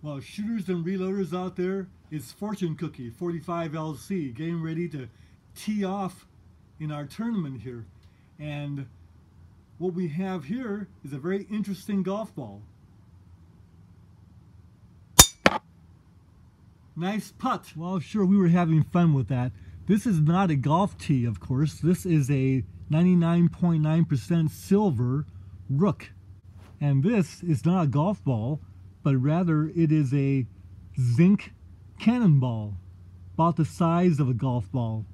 Well, shooters and reloaders out there, it's Fortune Cookie 45LC getting ready to tee off in our tournament here. And what we have here is a very interesting golf ball. Nice putt. Well, sure, we were having fun with that. This is not a golf tee, of course. This is a 99.9% silver rook. And this is not a golf ball but rather it is a zinc cannonball, about the size of a golf ball.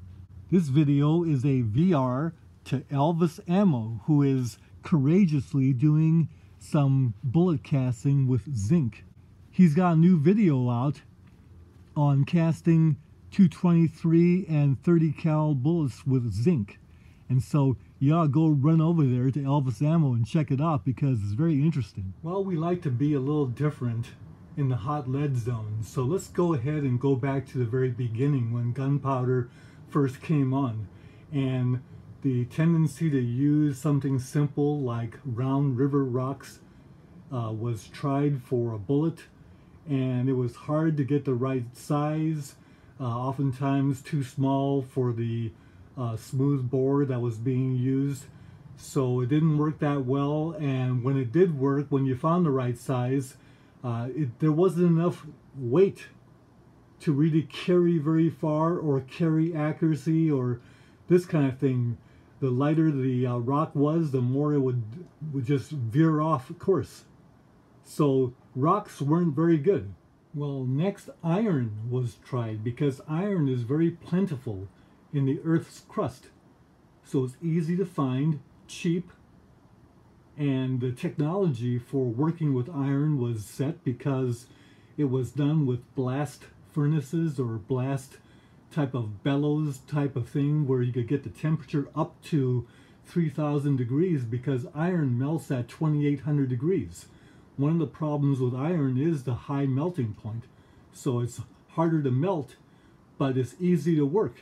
This video is a VR to Elvis Ammo, who is courageously doing some bullet casting with zinc. He's got a new video out on casting 223 and 30 cal bullets with zinc. And so you go run over there to Elvis Ammo and check it out because it's very interesting. Well, we like to be a little different in the hot lead zone. So let's go ahead and go back to the very beginning when gunpowder first came on. And the tendency to use something simple like round river rocks uh, was tried for a bullet and it was hard to get the right size, uh, oftentimes too small for the uh, smooth bore that was being used. So it didn't work that well. And when it did work, when you found the right size, uh, it, there wasn't enough weight to really carry very far or carry accuracy or this kind of thing. The lighter the uh, rock was, the more it would, would just veer off course. So rocks weren't very good. Well, next iron was tried because iron is very plentiful in the Earth's crust. So it's easy to find, cheap, and the technology for working with iron was set because it was done with blast furnaces or blast type of bellows type of thing where you could get the temperature up to 3000 degrees because iron melts at 2800 degrees. One of the problems with iron is the high melting point. So it's harder to melt, but it's easy to work.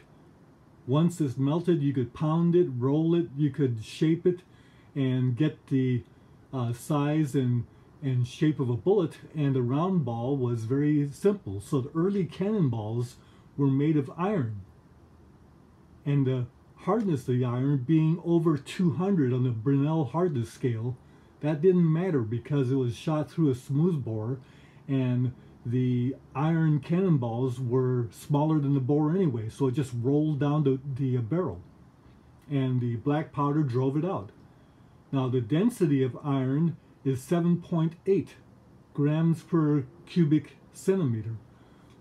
Once it's melted, you could pound it, roll it, you could shape it, and get the uh, size and, and shape of a bullet. And the round ball was very simple. So the early cannonballs were made of iron. And the hardness of the iron being over 200 on the Brinell hardness scale, that didn't matter because it was shot through a smoothbore and the iron cannonballs were smaller than the bore anyway, so it just rolled down the, the barrel. And the black powder drove it out. Now the density of iron is 7.8 grams per cubic centimeter,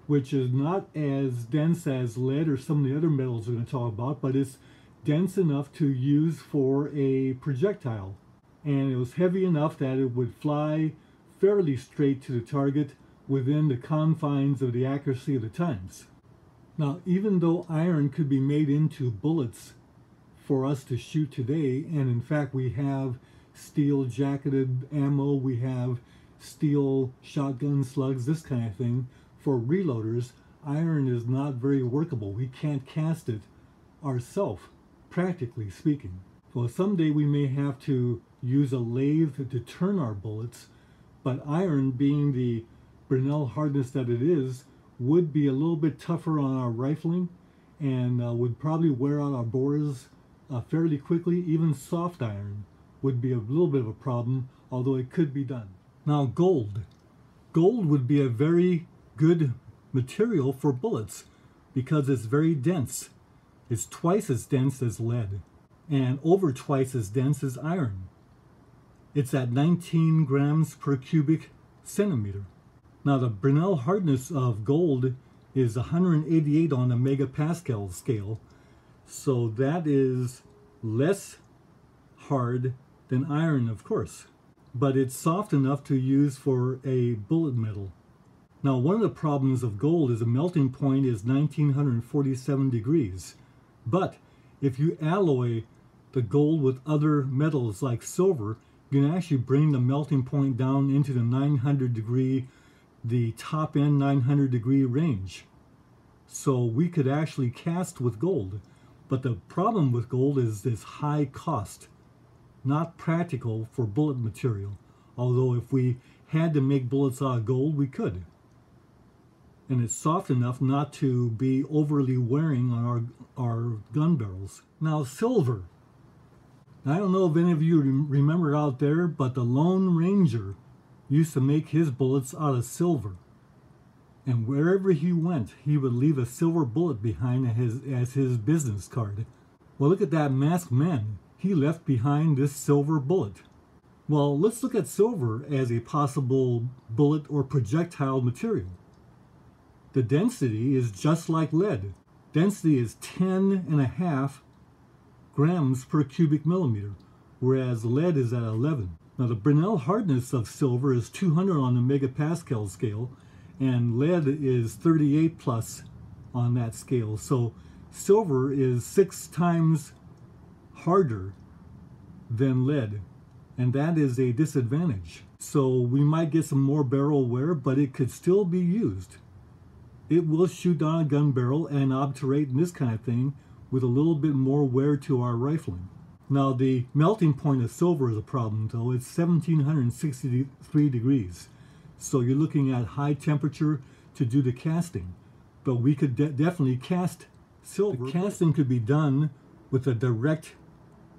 which is not as dense as lead or some of the other metals we're going to talk about, but it's dense enough to use for a projectile. And it was heavy enough that it would fly fairly straight to the target within the confines of the accuracy of the times. Now, even though iron could be made into bullets for us to shoot today, and in fact we have steel jacketed ammo, we have steel shotgun slugs, this kind of thing, for reloaders, iron is not very workable. We can't cast it ourselves, practically speaking. Well, someday we may have to use a lathe to turn our bullets, but iron being the Brinell hardness that it is would be a little bit tougher on our rifling and uh, would probably wear out our bores uh, fairly quickly. Even soft iron would be a little bit of a problem, although it could be done. Now gold. Gold would be a very good material for bullets because it's very dense. It's twice as dense as lead and over twice as dense as iron. It's at 19 grams per cubic centimeter. Now the Brinell hardness of gold is 188 on the megapascal scale. So that is less hard than iron, of course. But it's soft enough to use for a bullet metal. Now one of the problems of gold is the melting point is 1947 degrees. But if you alloy the gold with other metals like silver, you can actually bring the melting point down into the 900 degree the top end 900 degree range. So we could actually cast with gold. But the problem with gold is this high cost, not practical for bullet material. Although if we had to make bullets out of gold, we could. And it's soft enough not to be overly wearing on our, our gun barrels. Now, silver. I don't know if any of you remember out there, but the Lone Ranger used to make his bullets out of silver. And wherever he went, he would leave a silver bullet behind as his, as his business card. Well, look at that masked man. He left behind this silver bullet. Well, let's look at silver as a possible bullet or projectile material. The density is just like lead. Density is 10 and a half grams per cubic millimeter, whereas lead is at 11. Now the Brinell hardness of silver is 200 on the megapascal scale, and lead is 38 plus on that scale. So silver is six times harder than lead, and that is a disadvantage. So we might get some more barrel wear, but it could still be used. It will shoot down a gun barrel and obturate and this kind of thing with a little bit more wear to our rifling. Now the melting point of silver is a problem though. It's 1763 degrees. So you're looking at high temperature to do the casting. But we could de definitely cast silver. The casting could be done with a direct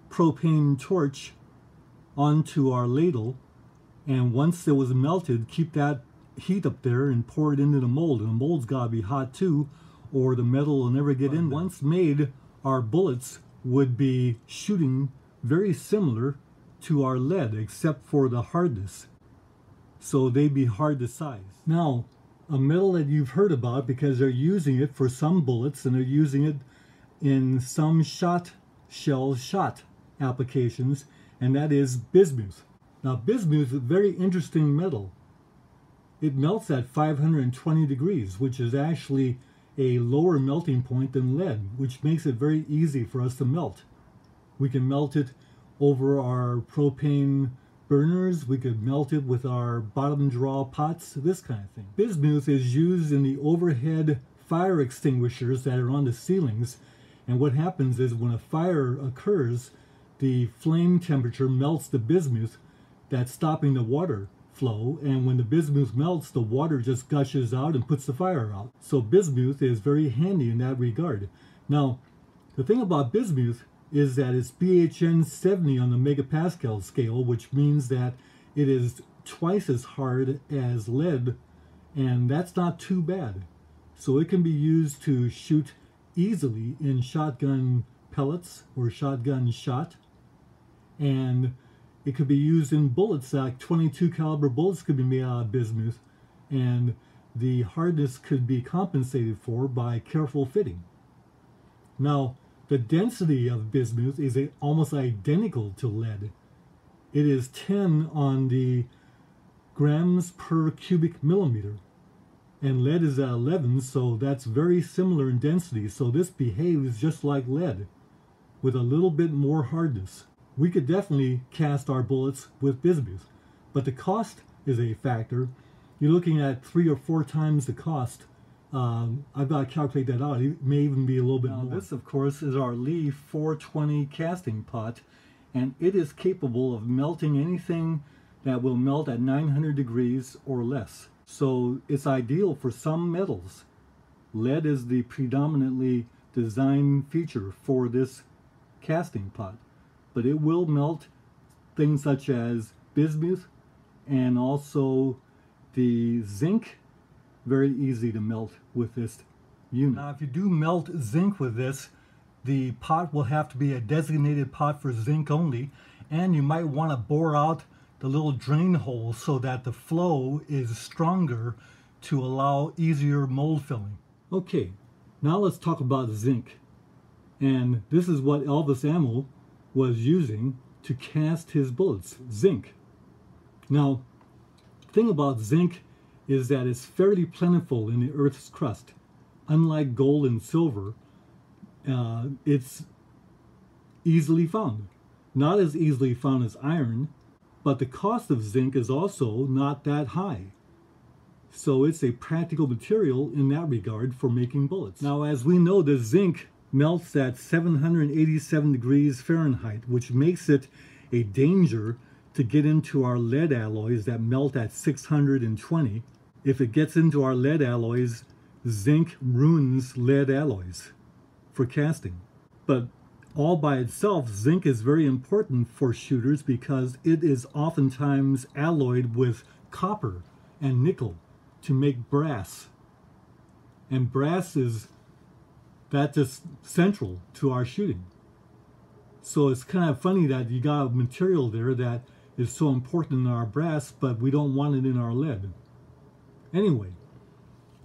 propane torch onto our ladle. And once it was melted, keep that heat up there and pour it into the mold. And the mold's got to be hot too, or the metal will never get in. Once made, our bullets would be shooting very similar to our lead, except for the hardness so they'd be hard to size. Now, a metal that you've heard about because they're using it for some bullets and they're using it in some shot shell shot applications, and that is bismuth. Now, bismuth is a very interesting metal. It melts at 520 degrees, which is actually a lower melting point than lead, which makes it very easy for us to melt. We can melt it over our propane burners, we could melt it with our bottom draw pots, this kind of thing. Bismuth is used in the overhead fire extinguishers that are on the ceilings. And what happens is when a fire occurs, the flame temperature melts the bismuth that's stopping the water flow. And when the bismuth melts, the water just gushes out and puts the fire out. So bismuth is very handy in that regard. Now, the thing about bismuth is that it's BHN 70 on the megapascal scale, which means that it is twice as hard as lead, and that's not too bad. So it can be used to shoot easily in shotgun pellets or shotgun shot, and it could be used in bullets, like 22 caliber bullets could be made out of bismuth, and the hardness could be compensated for by careful fitting. Now, the density of bismuth is almost identical to lead. It is 10 on the grams per cubic millimeter. And lead is at 11, so that's very similar in density. So this behaves just like lead, with a little bit more hardness. We could definitely cast our bullets with bismuth, but the cost is a factor. You're looking at three or four times the cost um, I've got to calculate that out. It may even be a little bit now, more. This, of course, is our Lee 420 casting pot, and it is capable of melting anything that will melt at 900 degrees or less. So it's ideal for some metals. Lead is the predominantly design feature for this casting pot, but it will melt things such as bismuth and also the zinc very easy to melt with this unit. Now if you do melt zinc with this, the pot will have to be a designated pot for zinc only and you might want to bore out the little drain hole so that the flow is stronger to allow easier mold filling. Okay, now let's talk about zinc. And this is what Elvis Ammo was using to cast his bullets, zinc. Now, thing about zinc is that it's fairly plentiful in the Earth's crust. Unlike gold and silver, uh, it's easily found. Not as easily found as iron, but the cost of zinc is also not that high. So it's a practical material in that regard for making bullets. Now, as we know, the zinc melts at 787 degrees Fahrenheit, which makes it a danger to get into our lead alloys that melt at 620. If it gets into our lead alloys, zinc ruins lead alloys for casting. But all by itself, zinc is very important for shooters because it is oftentimes alloyed with copper and nickel to make brass. And brass is that just central to our shooting. So it's kind of funny that you got a material there that is so important in our brass, but we don't want it in our lead. Anyway,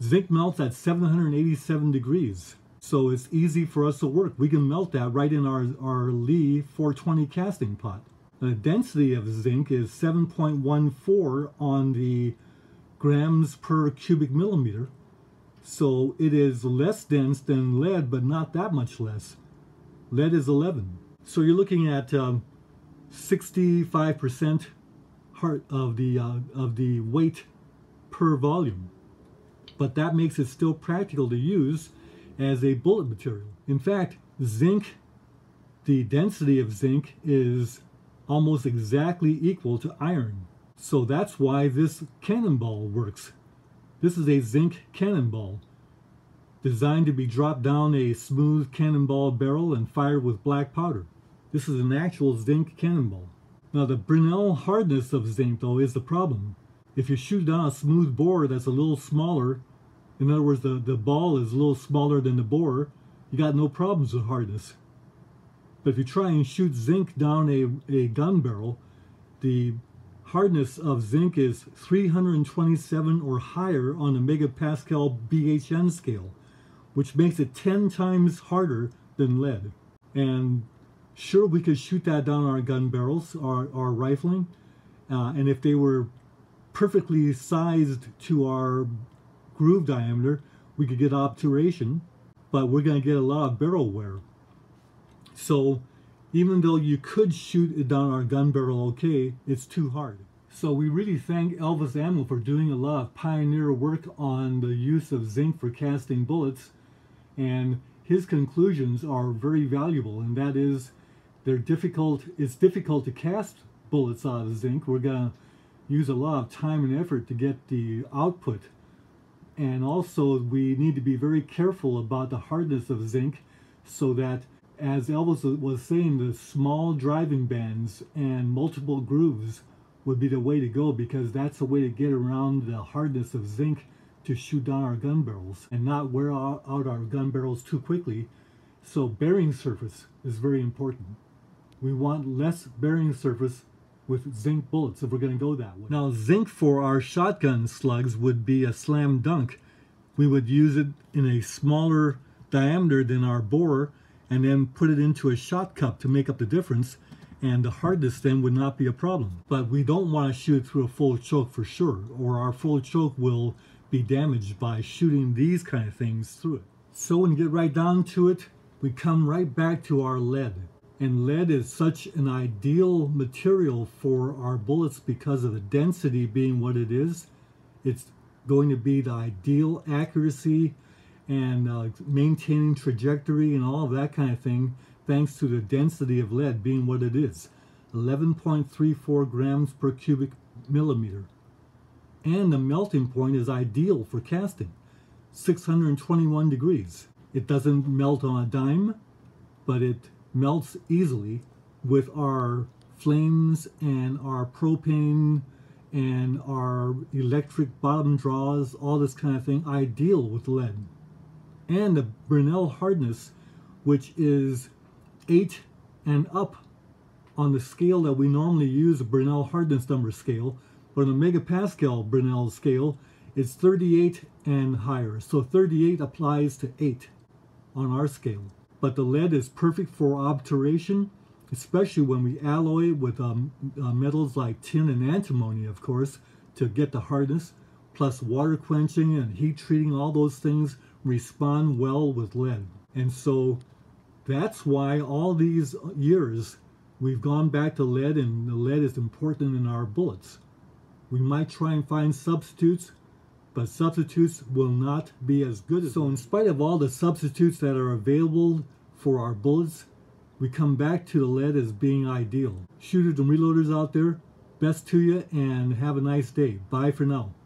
zinc melts at 787 degrees. So it's easy for us to work. We can melt that right in our, our Lee 420 casting pot. The density of zinc is 7.14 on the grams per cubic millimeter. So it is less dense than lead, but not that much less. Lead is 11. So you're looking at 65% um, heart of the uh, of the weight per volume. But that makes it still practical to use as a bullet material. In fact, zinc, the density of zinc is almost exactly equal to iron. So that's why this cannonball works. This is a zinc cannonball designed to be dropped down a smooth cannonball barrel and fired with black powder. This is an actual zinc cannonball. Now the Brinell hardness of zinc though is the problem. If you shoot down a smooth bore that's a little smaller in other words, the, the ball is a little smaller than the bore, you got no problems with hardness. But if you try and shoot zinc down a, a gun barrel, the hardness of zinc is 327 or higher on the megapascal BHN scale, which makes it 10 times harder than lead. And sure, we could shoot that down our gun barrels, our, our rifling, uh, and if they were perfectly sized to our groove diameter, we could get obturation, but we're going to get a lot of barrel wear. So even though you could shoot it down our gun barrel okay, it's too hard. So we really thank Elvis Ammo for doing a lot of pioneer work on the use of zinc for casting bullets. And his conclusions are very valuable, and that is they're difficult, it's difficult to cast bullets out of zinc. We're going to use a lot of time and effort to get the output and also we need to be very careful about the hardness of zinc so that as Elvis was saying the small driving bands and multiple grooves would be the way to go because that's the way to get around the hardness of zinc to shoot down our gun barrels and not wear out our gun barrels too quickly so bearing surface is very important we want less bearing surface with zinc bullets if we're going to go that way. Now zinc for our shotgun slugs would be a slam dunk. We would use it in a smaller diameter than our bore and then put it into a shot cup to make up the difference and the hardness then would not be a problem. But we don't want to shoot through a full choke for sure or our full choke will be damaged by shooting these kind of things through it. So when you get right down to it, we come right back to our lead. And lead is such an ideal material for our bullets because of the density being what it is. It's going to be the ideal accuracy and uh, maintaining trajectory and all of that kind of thing thanks to the density of lead being what it is 11.34 grams per cubic millimeter and the melting point is ideal for casting 621 degrees it doesn't melt on a dime but it melts easily with our flames and our propane and our electric bottom draws, all this kind of thing, ideal with lead. And the Brinell hardness, which is 8 and up on the scale that we normally use, the Brinell hardness number scale, but on the megapascal Brinell scale, it's 38 and higher. So 38 applies to 8 on our scale but the lead is perfect for obturation, especially when we alloy it with um, uh, metals like tin and antimony, of course, to get the hardness, plus water quenching and heat treating, all those things respond well with lead. And so that's why all these years we've gone back to lead and the lead is important in our bullets. We might try and find substitutes, but substitutes will not be as good So in spite of all the substitutes that are available for our bullets, we come back to the lead as being ideal. Shooters and reloaders out there, Best to you and have a nice day. Bye for now.